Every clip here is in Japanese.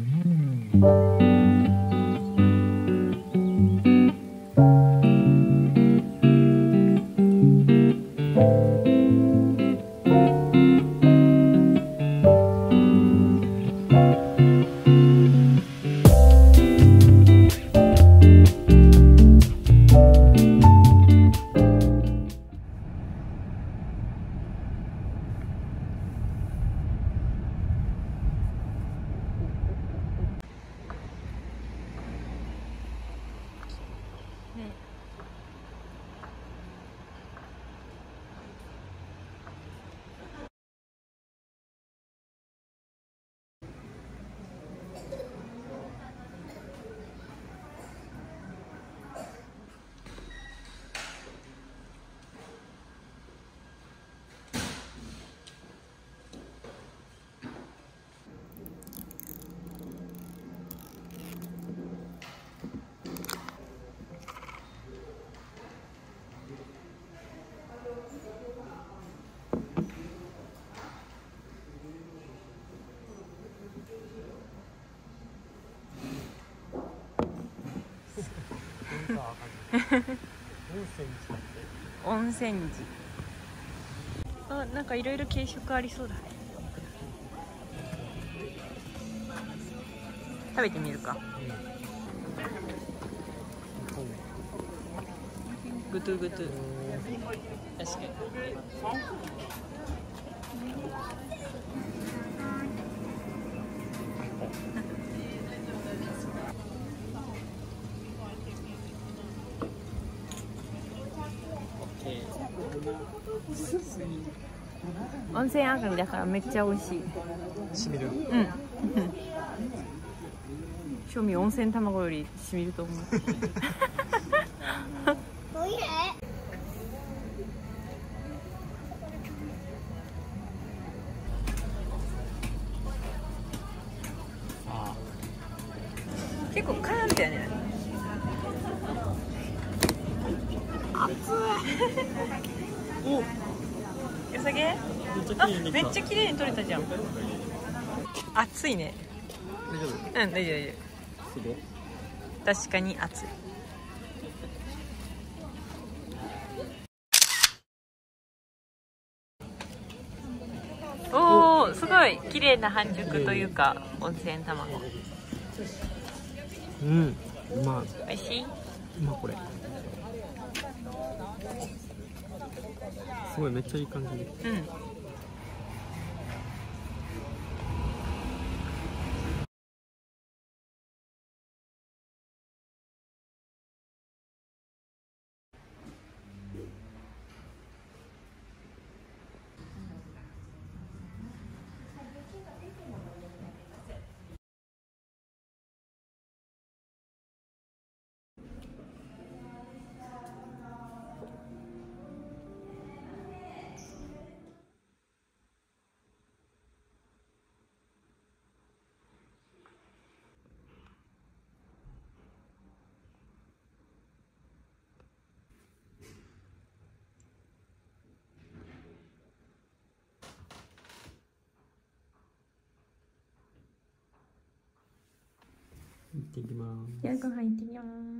Mm. 温泉寺あなんかいろいろ軽食ありそうだ。ね食べてみるか。グトゥグトゥ確かに温泉上がりだからめっちゃ美味しい。しみる？うん。正味温泉卵よりしみると思うあ結構カーンってやねおよさげめっちゃあ綺麗にできためっちゃ綺麗に撮れたじゃん。暑いね。大丈夫？うん大丈夫。大丈すご。い夫確かに暑い。おおすごい。綺麗な半熟というか温泉卵。うん。うま美味しい？うまこれ。すごいめっちゃいい感じ。うんってきます。じゃあご飯行ってきます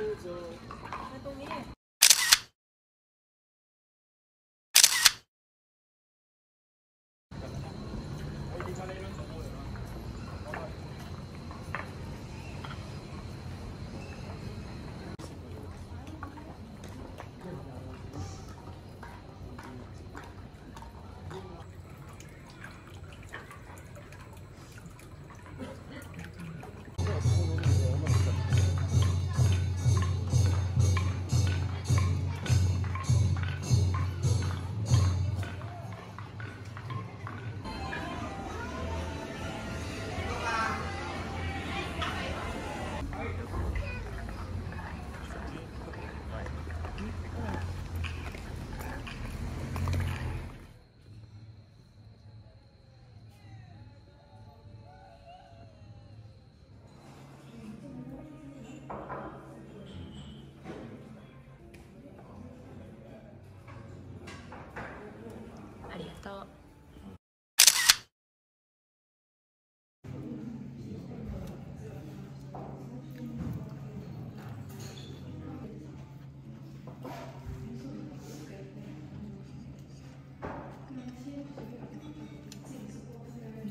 みようあ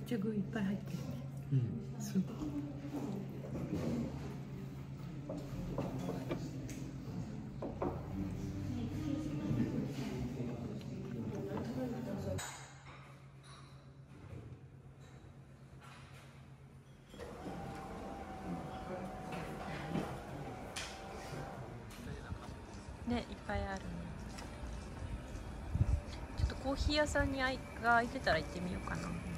めっちゃ具いっぱい入ってるね。うんすごい。ねいっぱいあるちょっとコーヒー屋さんにあいが開いてたら行ってみようかな。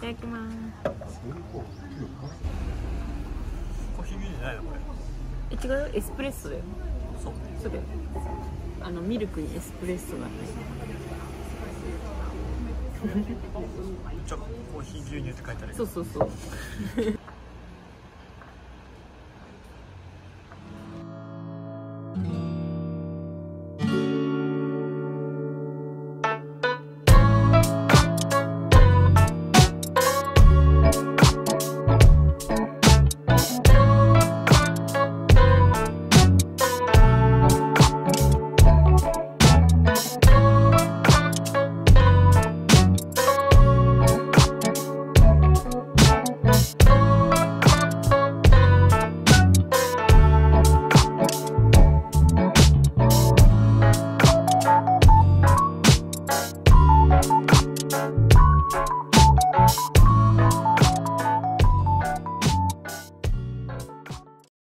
ただきます。コーヒー牛乳じゃないのこれ。え違うよ？エスプレッソだよ。そう。そうだよ。あのミルクにエスプレッソがね。ちょコーヒー牛乳って書いてある。そうそうそう